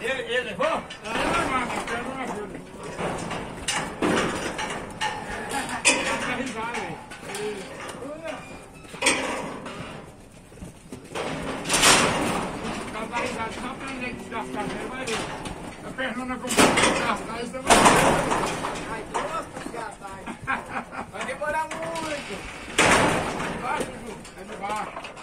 Ele, ele levou? Ela mata, pega uma ajuda. Tá. Tá barrigado só pra ele desgastar, você vai ver. A perna como desgastar, isso vai ver. Doc.